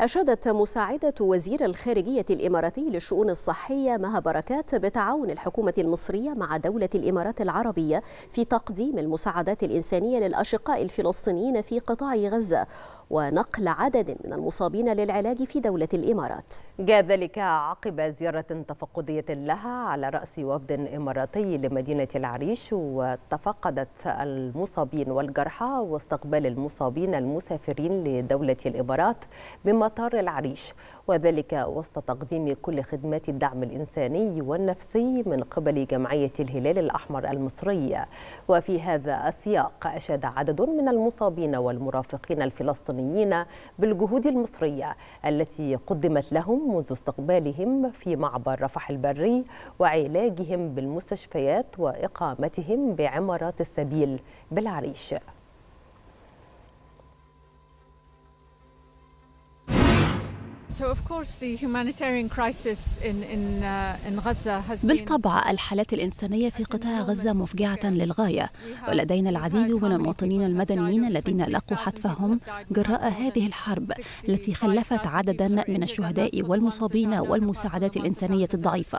أشادت مساعدة وزير الخارجية الإماراتي للشؤون الصحية مها بركات بتعاون الحكومة المصرية مع دولة الإمارات العربية في تقديم المساعدات الإنسانية للأشقاء الفلسطينيين في قطاع غزة ونقل عدد من المصابين للعلاج في دولة الإمارات. جاء ذلك عقب زيارة تفقدية لها على رأس وفد إماراتي لمدينة العريش وتفقدت المصابين والجرحى واستقبال المصابين المسافرين لدولة الإمارات بمطار العريش وذلك وسط تقديم كل خدمات الدعم الإنساني والنفسي من قبل جمعية الهلال الأحمر المصري. وفي هذا السياق أشاد عدد من المصابين والمرافقين الفلسطينيين بالجهود المصرية التي قدمت لهم منذ استقبالهم في معبر رفح البري وعلاجهم بالمستشفيات وإقامتهم بعمارات السبيل بالعريش. بالطبع الحالات الإنسانية في قطاع غزة مفجعة للغاية ولدينا العديد من المواطنين المدنيين الذين لقوا حتفهم جراء هذه الحرب التي خلفت عددا من الشهداء والمصابين والمساعدات الإنسانية الضعيفة.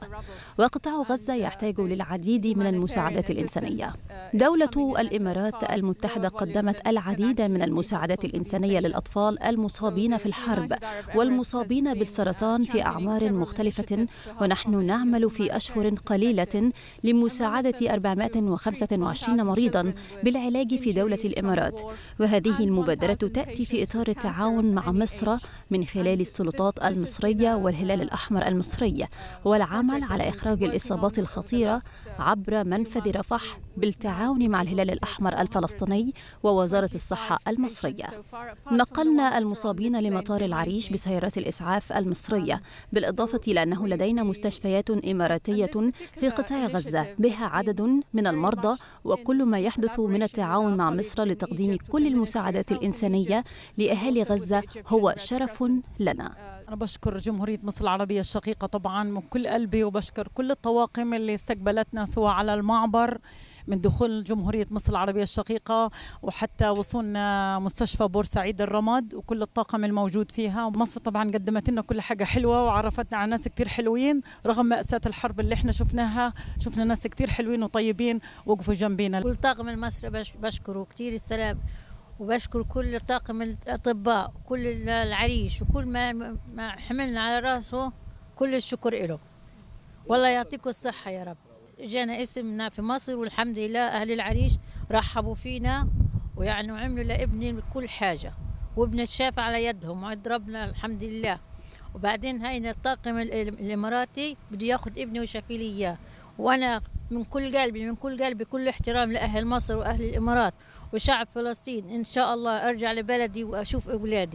وقطاع غزة يحتاج للعديد من المساعدات الإنسانية. دولة الإمارات المتحدة قدمت العديد من المساعدات الإنسانية للأطفال المصابين في الحرب. والمصابين بالسرطان في أعمار مختلفة ونحن نعمل في أشهر قليلة لمساعدة 425 مريضا بالعلاج في دولة الإمارات. وهذه المبادرة تأتي في إطار التعاون مع مصر من خلال السلطات المصرية والهلال الأحمر المصري والعمل على إخراج الإصابات الخطيرة عبر منفذ رفح بالتعاون مع الهلال الأحمر الفلسطيني ووزارة الصحة المصرية. نقلنا المصابين لمطار العريش بسيارات الإسعاف المصرية بالإضافة إلى أنه لدينا مستشفيات إماراتية في قطاع غزة بها عدد من المرضى وكل ما يحدث من التعاون مع مصر لتقديم كل المساعدات الإنسانية لأهالي غزة هو شرف لنا. أنا بشكر جمهورية مصر العربية الشقيقة طبعا من كل قلبي وبشكر كل الطواقم اللي استقبلتنا سواء على المعبر من دخول جمهورية مصر العربية الشقيقة وحتى وصولنا مستشفى بورسعيد الرمد وكل الطاقم الموجود فيها. مصر طبعا قدمت لنا كل حاجة حلوة وعرفتنا على ناس كتير حلوين رغم مأساة الحرب اللي إحنا شفناها. شفنا ناس كتير حلوين وطيبين وقفوا جنبينا. كل طاقم المصري بشكره. كتير السلام. وبشكر كل طاقم الأطباء وكل العريش وكل ما, حملنا على راسه كل الشكر له والله يعطيكم الصحة يا رب. جانا اسمنا في مصر والحمد لله أهل العريش رحبوا فينا ويعني وعملوا لابني كل حاجة. وابن شاف على يدهم وضربنا الحمد لله. وبعدين هاي الطاقم الإماراتي بده ياخذ ابني وشافي لي إياه وأنا من كل قلبي من كل قلبي كل احترام لأهل مصر وأهل الإمارات وشعب فلسطين. إن شاء الله أرجع لبلدي وأشوف أولادي.